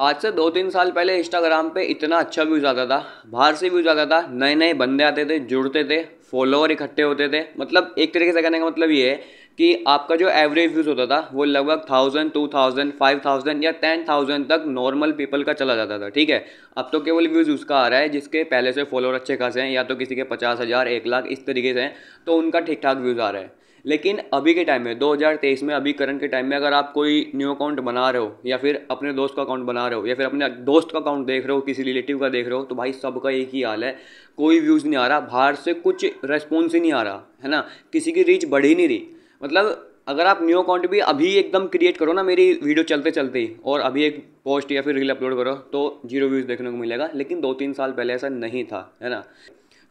आज से दो तीन साल पहले इंस्टाग्राम पे इतना अच्छा व्यूज़ आता था, बाहर से व्यूज़ आता था नए नए बंदे आते थे, जुड़ते थे फॉलोअर इकट्ठे होते थे। मतलब एक तरीके से कहने का मतलब ये है कि आपका जो एवरेज व्यूज़ होता था, वो लगभग thousand two thousand five thousand या टेन थाउज़ेंड तक नॉर्मल पीपल का चला जाता था, ठीक है? अब तो केवल व्यूज़ उसका आ रहा है, जिसके पहले से फॉलोअर अच्छे खासे हैं, या तो किसी के पचास हज़ार, एक लाख, इस तरीके से हैं तो उनका ठीक ठाक व्यूज़ आ रहा है। लेकिन अभी के टाइम में 2023 में, अभी करंट के टाइम में अगर आप कोई न्यू अकाउंट बना रहे हो, या फिर अपने दोस्त का अकाउंट बना रहे हो, या फिर अपने दोस्त का अकाउंट देख रहे हो, किसी रिलेटिव का देख रहे हो तो भाई सबका एक ही हाल है। कोई व्यूज़ नहीं आ रहा, बाहर से कुछ रेस्पॉन्स ही नहीं आ रहा, है ना? किसी की रीच बढ़ ही नहीं रही। मतलब अगर आप न्यू अकाउंट भी अभी एकदम क्रिएट करो ना, मेरी वीडियो चलते चलते ही, और अभी एक पोस्ट या फिर रील अपलोड करो तो ज़ीरो व्यूज़ देखने को मिलेगा, लेकिन दो तीन साल पहले ऐसा नहीं था, है ना?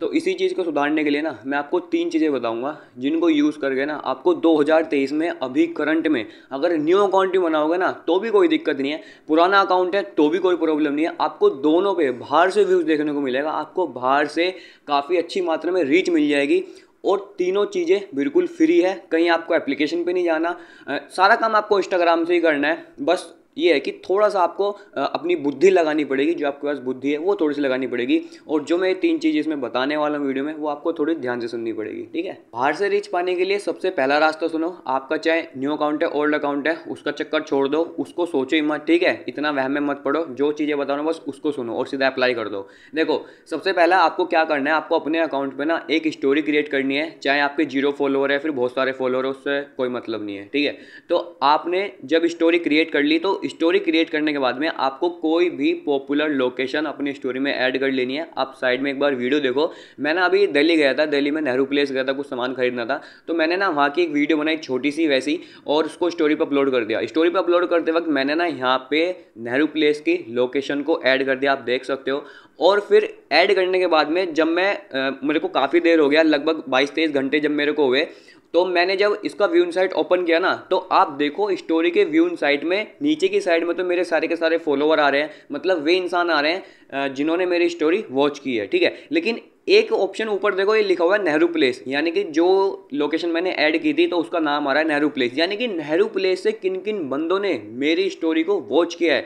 तो इसी चीज़ को सुधारने के लिए ना, मैं आपको तीन चीज़ें बताऊँगा, जिनको यूज़ करके ना, आपको 2023 में अभी करंट में अगर न्यू अकाउंट भी बनाओगे ना तो भी कोई दिक्कत नहीं है। पुराना अकाउंट है तो भी कोई प्रॉब्लम नहीं है। आपको दोनों पे, बाहर से व्यूज़ देखने को मिलेगा, आपको बाहर से काफ़ी अच्छी मात्रा में रीच मिल जाएगी। और तीनों चीज़ें बिल्कुल फ्री है, कहीं आपको एप्लीकेशन पे नहीं जाना सारा काम आपको इंस्टाग्राम से ही करना है। बस ये है कि थोड़ा सा आपको अपनी बुद्धि लगानी पड़ेगी, जो आपके पास बुद्धि है, वो थोड़ी सी लगानी पड़ेगी। और जो मैं तीन चीज़ इसमें बताने वाला हूँ वीडियो में, वो आपको थोड़ी ध्यान से सुननी पड़ेगी, ठीक है? बाहर से रीच पाने के लिए सबसे पहला रास्ता सुनो, आपका चाहे न्यू अकाउंट है ओल्ड अकाउंट है, उसका चक्कर छोड़ दो, उसको सोचो ही मत, ठीक है? इतना वह में मत पढ़ो जो चीज़ें बता रहा बस उसको सुनो और सीधा अप्लाई कर दो। देखो, सबसे पहला आपको क्या करना है, आपको अपने अकाउंट पर ना एक स्टोरी क्रिएट करनी है, चाहे आपके ज़ीरो फॉलोअर है, फिर बहुत सारे फॉलोअर उससे कोई मतलब नहीं है, ठीक है? तो आपने जब स्टोरी क्रिएट कर ली तो स्टोरी क्रिएट करने के बाद में आपको कोई भी पॉपुलर लोकेशन अपनी स्टोरी में ऐड कर लेनी है। आप साइड में एक बार वीडियो देखो। मैंने अभी दिल्ली गया था दिल्ली में नेहरू प्लेस गया था कुछ सामान खरीदना था। तो मैंने ना वहाँ की एक वीडियो बनाई छोटी सी वैसी और उसको स्टोरी पर अपलोड कर दिया। स्टोरी पर अपलोड करते वक्त मैंने ना यहाँ पे नेहरू प्लेस की लोकेशन को ऐड कर दिया आप देख सकते हो। और फिर ऐड करने के बाद में जब मैं आ, मेरे को काफ़ी देर हो गया लगभग बाईस तेईस घंटे जब मेरे को हुए तो मैंने जब इसका व्यू साइट ओपन किया ना तो आप देखो स्टोरी के व्यू साइट में, नीचे की साइड में तो मेरे सारे के सारे फॉलोवर आ रहे हैं मतलब वे इंसान आ रहे हैं जिन्होंने मेरी स्टोरी वॉच की है, ठीक है? लेकिन एक ऑप्शन ऊपर देखो, ये लिखा हुआ है नेहरू प्लेस यानी कि जो लोकेशन मैंने ऐड की थी तो उसका नाम आ रहा है नेहरू प्लेस यानी कि नेहरू प्लेस से किन किन बंदों ने मेरी स्टोरी को वॉच किया है?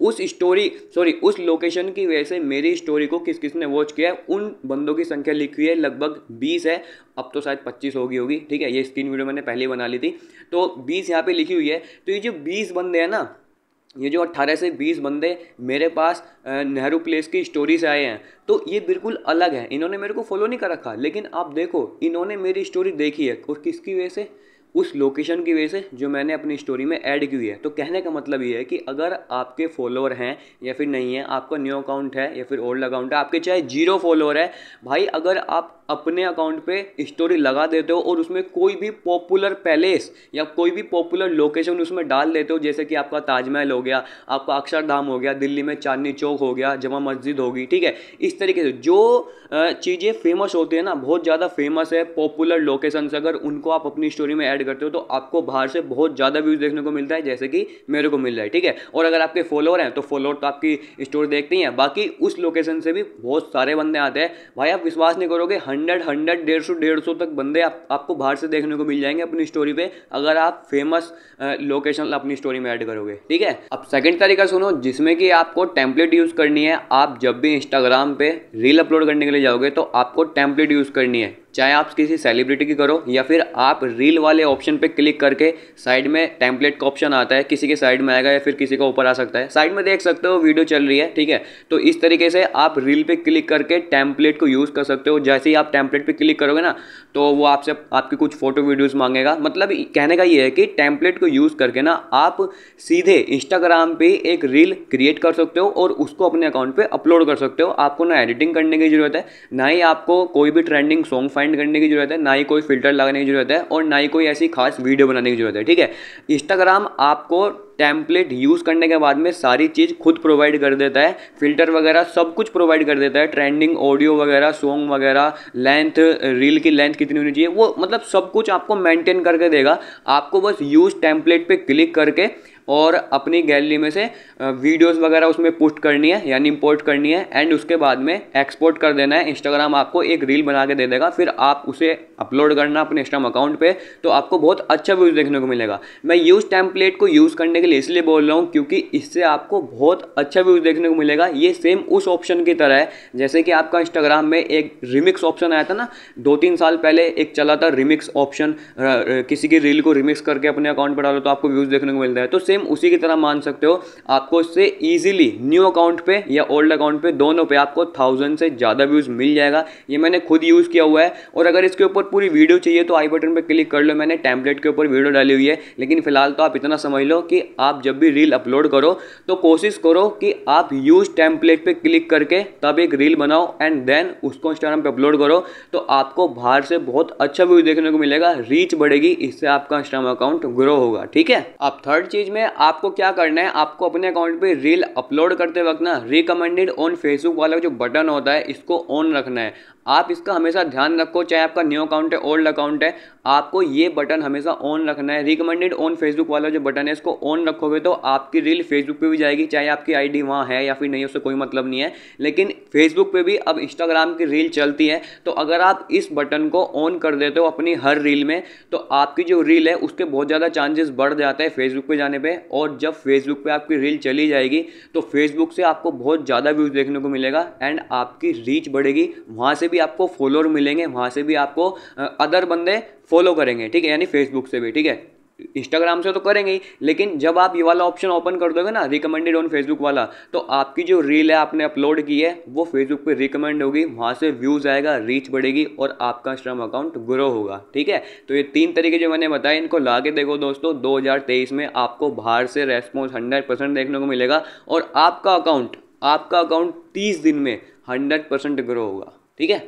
उस स्टोरी सॉरी उस लोकेशन की वजह से मेरी स्टोरी को किस किस ने वॉच किया है? उन बंदों की संख्या लिखी हुई है, लगभग बीस है. अब तो शायद पच्चीस होगी होगी, ठीक है? ये स्क्रीन वीडियो मैंने पहले बना ली थी. तो बीस यहाँ पे लिखी हुई है. तो ये जो बीस बंदे हैं ना ये जो 18 से 20 बंदे मेरे पास नेहरू प्लेस की स्टोरी से आए हैं तो ये बिल्कुल अलग है। इन्होंने मेरे को फॉलो नहीं कर रखा, लेकिन आप देखो, इन्होंने मेरी स्टोरी देखी है, और किसकी वजह से? उस लोकेशन की वजह से जो मैंने अपनी स्टोरी में ऐड की हुई है। तो कहने का मतलब ये है कि अगर आपके फॉलोअर हैं या फिर नहीं है, आपका न्यू अकाउंट है या फिर ओल्ड अकाउंट है, आपके चाहे ज़ीरो फॉलोअर है, भाई अगर आप अपने अकाउंट पे स्टोरी लगा देते हो और उसमें कोई भी पॉपुलर पैलेस या कोई भी पॉपुलर लोकेशन उसमें डाल देते हो, जैसे कि आपका ताजमहल हो गया, आपका अक्षरधाम हो गया, दिल्ली में चांदनी चौक हो गया जमा मस्जिद होगी, ठीक है? इस तरीके से जो चीज़ें फ़ेमस होती है ना, बहुत ज़्यादा फ़ेमस है पॉपुलर लोकेशन अगर उनको आप अपनी स्टोरी में ऐड करते हो तो आपको बाहर से बहुत ज़्यादा व्यूज़ देखने को मिलता है जैसे कि मेरे को मिल रहा है ठीक है? और अगर आपके फॉलोअर हैं तो फॉलोअर तो आपकी स्टोरी देखते ही हैं। बाकी उस लोकेशन से भी बहुत सारे बंदे आते हैं। भाई आप विश्वास नहीं करोगे हंड्रेड हंड्रेड डेढ़ सौ डेढ़ सौ तक बंदे आप, आपको बाहर से देखने को मिल जाएँगे अपनी स्टोरी पे अगर आप फ़ेमस लोकेशन अपनी स्टोरी में ऐड करोगे ठीक है? अब सेकंड तरीका सुनो जिसमें कि आपको टेम्पलेट यूज़ करनी है आप जब भी इंस्टाग्राम पे रील अपलोड करने के लिए जाओगे तो आपको टेम्पलेट यूज़ करनी है। चाहे आप किसी सेलिब्रिटी की करो या फिर आप रील वाले ऑप्शन पे क्लिक करके साइड में टेम्पलेट का ऑप्शन आता है, किसी के साइड में आएगा या फिर किसी का ऊपर आ सकता है। साइड में देख सकते हो वीडियो चल रही है, ठीक है? तो इस तरीके से आप रील पे क्लिक करके टेम्पलेट को यूज़ कर सकते हो। जैसे ही आप टेम्पलेट पर क्लिक करोगे ना तो वो आपसे, आपकी कुछ फ़ोटो वीडियोज़ मांगेगा। मतलब कहने का ये है कि टेम्पलेट को यूज़ करके ना, आप सीधे इंस्टाग्राम पे एक रील क्रिएट कर सकते हो और उसको अपने अकाउंट पर अपलोड कर सकते हो। आपको ना एडिटिंग करने की ज़रूरत है, ना ही आपको कोई भी ट्रेंडिंग सॉन्ग फाइंड फाइंड करने की ज़रूरत है, ना ही कोई फ़िल्टर लगाने की ज़रूरत है और ना ही कोई ऐसी खास वीडियो बनाने की ज़रूरत है, ठीक है? इंस्टाग्राम आपको टेम्पलेट यूज़ करने के बाद में सारी चीज़ खुद प्रोवाइड कर देता है। फ़िल्टर वगैरह सब कुछ प्रोवाइड कर देता है। ट्रेंडिंग ऑडियो वगैरह सॉन्ग वगैरह लेंथ रील की लेंथ कितनी होनी चाहिए, वो मतलब सब कुछ आपको मेंटेन करके देगा। आपको बस यूज़ टेम्पलेट पे क्लिक करके और अपनी गैलरी में से वीडियोस वगैरह उसमें पुस्ट करनी है, यानी इंपोर्ट करनी है एंड उसके बाद में एक्सपोर्ट कर देना है। इंस्टाग्राम आपको एक रील बना के दे देगा, फिर आप उसे अपलोड करना अपने इंस्टाग्राम अकाउंट पे तो आपको बहुत अच्छा व्यूज़ देखने को मिलेगा। मैं यूज़ टेम्पलेट को यूज़ करने के लिए इसलिए बोल रहा हूँ क्योंकि इससे आपको बहुत अच्छा व्यूज़ देखने को मिलेगा। ये सेम उस ऑप्शन की तरह है, जैसे कि आपका इंस्टाग्राम में एक रिमिक्स ऑप्शन आया था ना दो तीन साल पहले एक चला था रिमिक्स ऑप्शन किसी की रील को रिमिक्स करके अपने अकाउंट पर डालो तो आपको व्यूज़ देखने को मिलता है। तो सेम उसी की तरह मान सकते हो, आपको इससे ईजिली न्यू अकाउंट पे या ओल्ड अकाउंट पे दोनों पे आपको थाउज़ेंड से ज़्यादा व्यूज़ मिल जाएगा। ये मैंने खुद यूज़ किया हुआ है और अगर इसके ऊपर पूरी वीडियो चाहिए तो आई बटन पर क्लिक कर लो। मैंने टैंपलेट के ऊपर वीडियो डाली हुई है, लेकिन फ़िलहाल तो आप इतना समझ लो कि आप जब भी रील अपलोड करो तो कोशिश करो कि आप यूज़ टेम्पलेट पे क्लिक करके तब एक रील बनाओ एंड देन उसको इंस्टाग्राम पे अपलोड करो तो आपको बाहर से बहुत अच्छा व्यू देखने को मिलेगा रीच बढ़ेगी, इससे आपका इंस्टाग्राम अकाउंट ग्रो होगा, ठीक है? अब थर्ड चीज़ में आपको क्या करना है, आपको अपने अकाउंट पर रील अपलोड करते वक्त ना रिकमेंडेड ऑन फेसबुक वाला जो बटन होता है, इसको ऑन रखना है। आप इसका हमेशा ध्यान रखो, चाहे आपका न्यू अकाउंट है ओल्ड अकाउंट है आपको ये बटन हमेशा ऑन रखना है। रिकमेंडेड ऑन फेसबुक वाला जो बटन है, इसको ऑन रखोगे तो आपकी रील फेसबुक पे भी जाएगी, चाहे आपकी आईडी वहाँ है या फिर नहीं, उससे कोई मतलब नहीं है। लेकिन फेसबुक पे भी अब इंस्टाग्राम की रील चलती है तो अगर आप इस बटन को ऑन कर देते हो अपनी हर रील में तो आपकी जो रील है, उसके बहुत ज़्यादा चांसेस बढ़ जाते हैं फेसबुक पर जाने पर और जब फेसबुक पर आपकी रील चली जाएगी तो फेसबुक से आपको बहुत ज़्यादा व्यूज़ देखने को मिलेगा एंड आपकी रीच बढ़ेगी। वहाँ से भी आपको फॉलोअर मिलेंगे, वहाँ से भी आपको अदर बंदे फॉलो करेंगे, ठीक है? यानी फेसबुक से भी, ठीक है? इंस्टाग्राम से तो करेंगे ही, लेकिन जब आप ये वाला ऑप्शन ओपन कर दोगे ना रिकमेंडेड ऑन फेसबुक वाला तो आपकी जो रील है आपने अपलोड की है, वो फेसबुक पे रिकमेंड होगी, वहाँ से व्यूज़ आएगा रीच बढ़ेगी और आपका इंस्टाग्राम अकाउंट ग्रो होगा, ठीक है? तो ये तीन तरीके जो मैंने बताए, इनको ला के देखो दोस्तों 2023 में आपको बाहर से रेस्पॉन्स हंड्रेड परसेंट देखने को मिलेगा और आपका अकाउंट आपका अकाउंट तीस दिन में हंड्रेड परसेंट ग्रो होगा, ठीक है?